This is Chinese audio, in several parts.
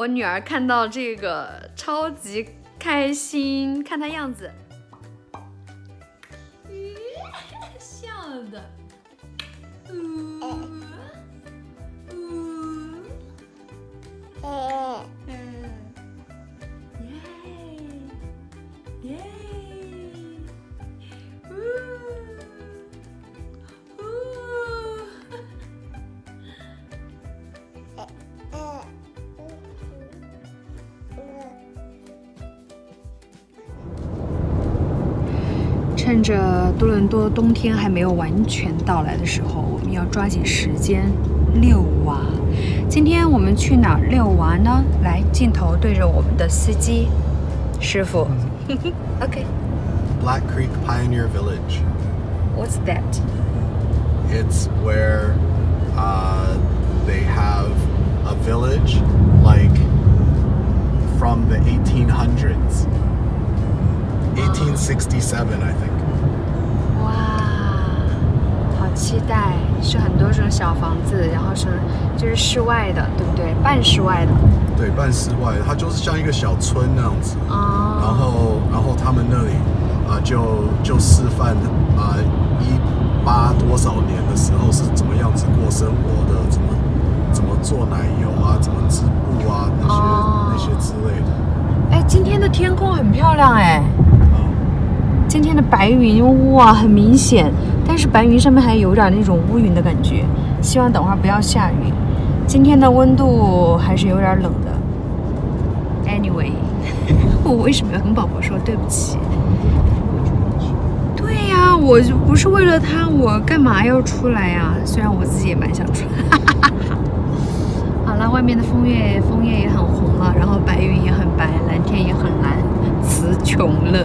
我女儿看到这个超级开心，看她样子，笑的，嗯。嗯趁着多伦多冬天还没有完全到来的时候，我们要抓紧时间遛娃。今天我们去哪儿遛娃呢？来，镜头对着我们的司机师傅。OK，What's、Black Creek Pioneer Village. What's that? It's where uh, they have a village like from the 1800s. 1867, I think. 期待！是很多种小房子，然后是就是室外的，对不对？半室外的。对，半室外，它就是像一个小村那样子。哦然哦。后，然后他们那里啊、就就示范啊一八多少年的时候是怎么样子过生活的，怎么怎么做奶油啊，怎么织布啊，那些、哦那些之类的。哎，今天的天空很漂亮哎，嗯，今天的白云哇很明显，但是白云上面还有点那种乌云的感觉，希望等会儿不要下雨。今天的温度还是有点冷的。Anyway，我为什么要跟宝宝说对不起？对呀、我就不是为了他，我干嘛要出来呀、虽然我自己也蛮想出来。好了，外面的枫叶枫叶也很红了，然后白云也很白，蓝天也很蓝，词穷了。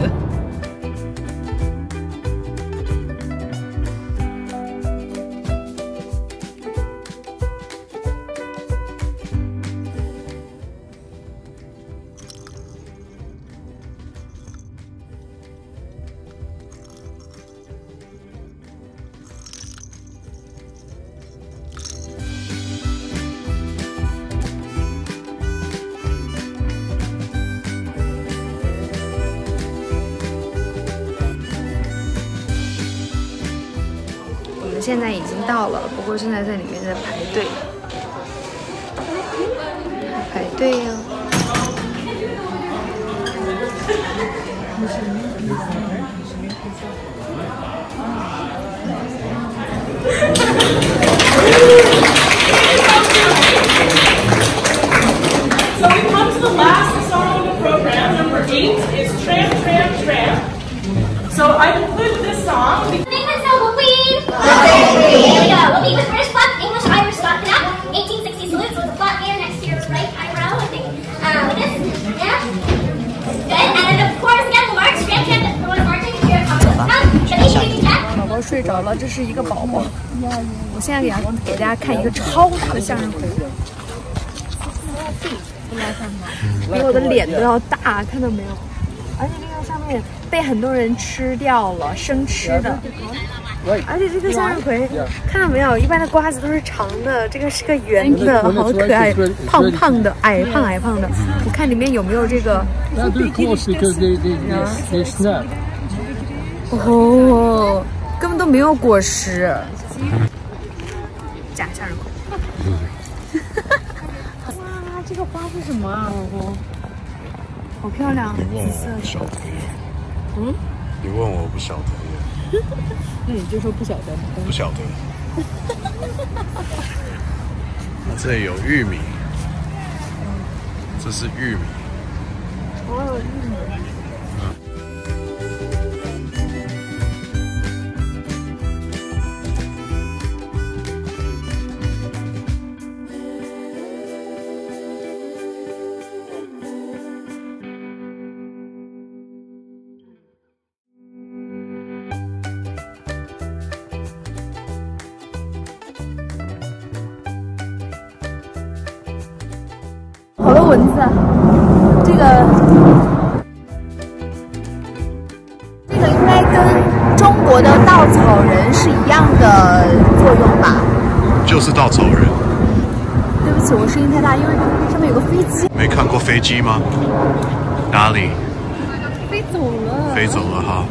现在已经到了，不过现在在里面在排队，排队哟、So we come to the last song of the program, number eight is Tramp, Tramp, Tramp. So I've included this song 睡着了，这是一个宝宝。我现在给大家给大家看一个超大的向日葵，比我的脸都要大，看到没有？而且这个上面被很多人吃掉了，生吃的。而且这个向日葵，看到没有？一般的瓜子都是长的，这个是个圆的，好可爱，胖胖的，矮胖矮胖的。我看里面有没有这个.哦，根本都没有果实。假向日葵。哇，这个花是什么啊？好漂亮，紫色的。晓得。嗯？你问我不晓得耶，那你就说不晓得。不晓得。那这里有玉米，这是玉米。哦，玉米。蚊子，啊！这个这个应该跟中国的稻草人是一样的作用吧？就是稻草人。对不起，起我声音太大，因为上面有个飞机。没看过飞机吗？哪里？飞走了。飞走了哈。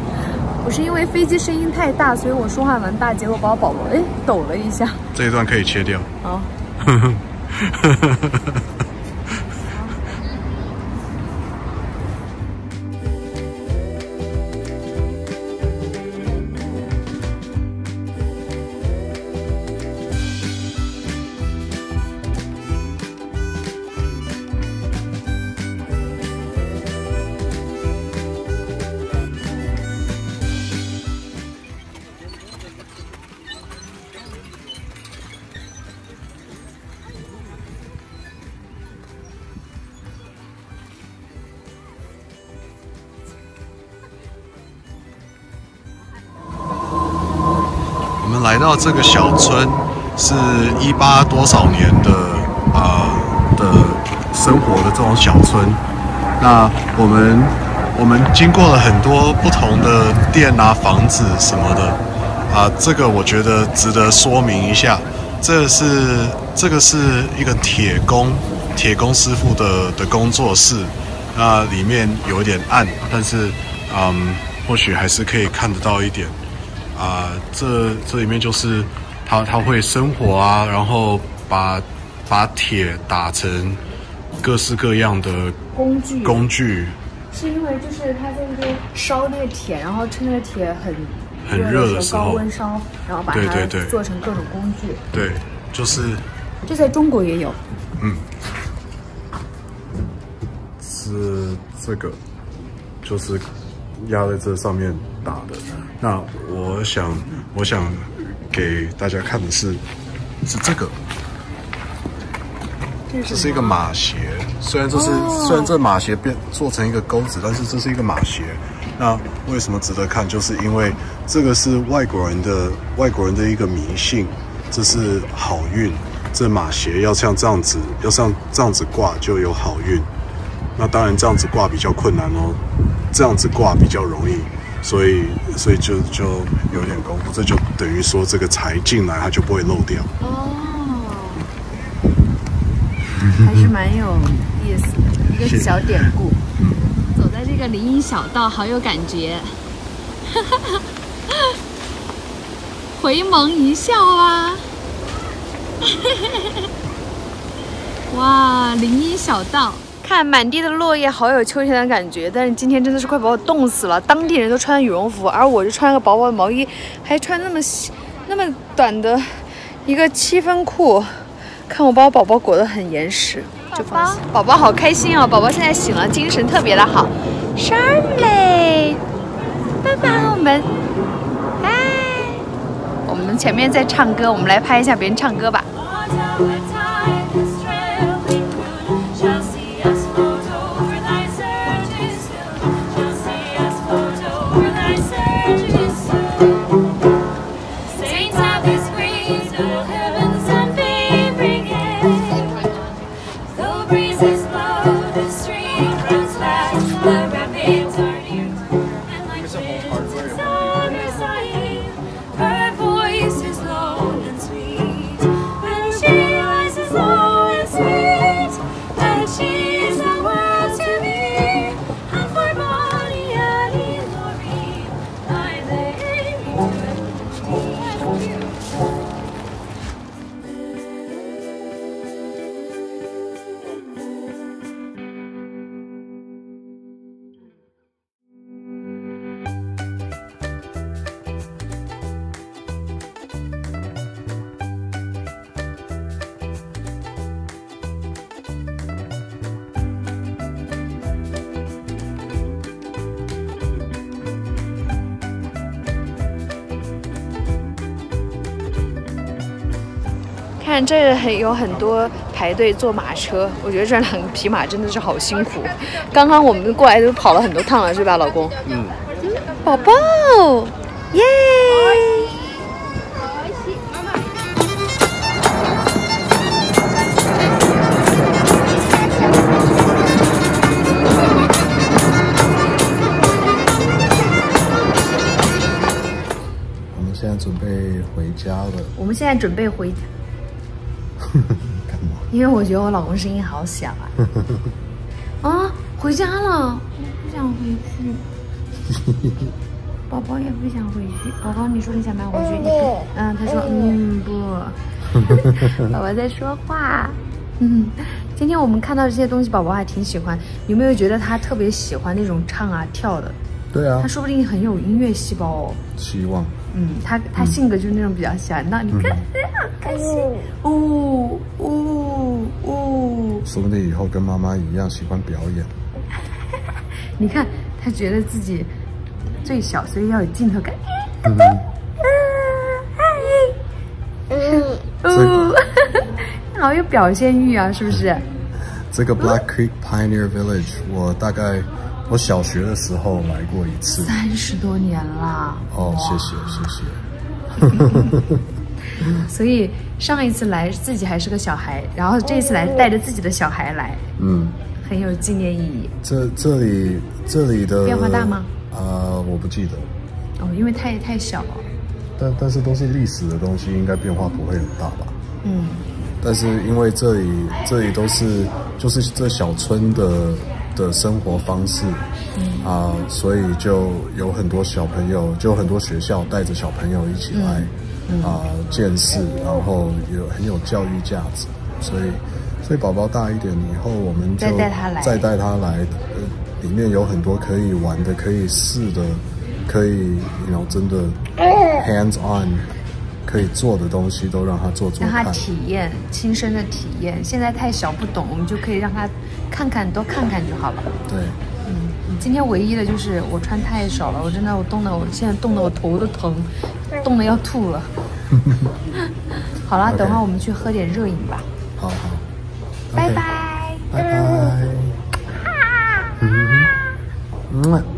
我是因为飞机声音太大，所以我说话蛮大，结果把我宝宝哎抖了一下。这一段可以切掉。好。来到这个小村，是一八多少年的啊的生活的这种小村。那我们我们经过了很多不同的店啊、房子什么的啊，这个我觉得值得说明一下。这是这个是一个铁工铁工师傅的的工作室，那里面有一点暗，但是嗯，或许还是可以看得到一点。啊，这这里面就是他他会生火啊，然后把把铁打成各式各样的工具工具。是因为就是他在那边烧那个铁，然后趁那个铁很很热的时候高温烧，然后把它做成各种工具。对，就是这在中国也有。嗯，是这个，就是压在这上面打的。那我想，我想给大家看的是，是这个，这是一个马鞋。虽然这是，虽然这马鞋变做成一个钩子，但是这是一个马鞋。那为什么值得看？就是因为这个是外国人的外国人的一个迷信，这是好运。这马鞋要像这样子，要像这样子挂就有好运。那当然这样子挂比较困难哦，这样子挂比较容易。所以，所以就就有点功夫，这就等于说这个财进来，它就不会漏掉。哦，还是蛮有意思的一个小典故。走在这个林荫小道，好有感觉。回眸一笑啊！哇，林荫小道。看满地的落叶，好有秋天的感觉。但是今天真的是快把我冻死了。当地人都穿羽绒服，而我就穿了个薄薄的毛衣，还穿那么细那么短的一个七分裤。看我把我宝宝裹得很严实，就放心。宝宝好开心啊！宝宝现在醒了，精神特别的好。Charlie，爸爸，我们，嗨，我们前面在唱歌，我们来拍一下别人唱歌吧。看这很有很多排队坐马车，我觉得这两个匹马真的是好辛苦。刚刚我们过来都跑了很多趟了，是吧，老公？嗯。宝宝，耶！我们现在准备回家了。我们现在准备回。干嘛？因为我觉得我老公声音好小啊。啊，回家了，我不想回去。宝宝也不想回去。宝宝，你说你想不想回去？你嗯，他说嗯不。宝宝在说话。嗯，今天我们看到这些东西，宝宝还挺喜欢。有没有觉得他特别喜欢那种唱啊跳的？对啊。他说不定很有音乐细胞哦。希望。嗯，他他性格就是那种比较喜欢闹，你看，好开心。呜呜呜。说不定以后跟妈妈一样喜欢表演。你看，他觉得自己最小，所以要有镜头感。嗯。嗯。哦。好有表现欲啊，是不是？这个 Black Creek Pioneer Village，我大概我小学的时候来过一次，三十多年了。哦，谢谢谢谢。所以上一次来自己还是个小孩，然后这一次来带着自己的小孩来，嗯，很有纪念意义。这这里这里的变化大吗？啊，我不记得。哦，因为太太小了。但但是都是历史的东西，应该变化不会很大吧？嗯。但是因为这里这里都是就是这小村的的生活方式，啊，所以就有很多小朋友，就很多学校带着小朋友一起来啊见识，然后有很有教育价值，所以所以宝宝大一点以后，我们就再带他来，再带他来，里面有很多可以玩的，可以试的，可以然后真的 hands on。可以做的东西都让他做做，让他体验亲身的体验。现在太小不懂，我们就可以让他看看，多看看就好了。对，嗯，今天唯一的就是我穿太少了，我真的我冻得我现在冻得我头都疼，冻得要吐了。好了，等会我们去喝点热饮吧。好好，拜拜，拜拜。嗯。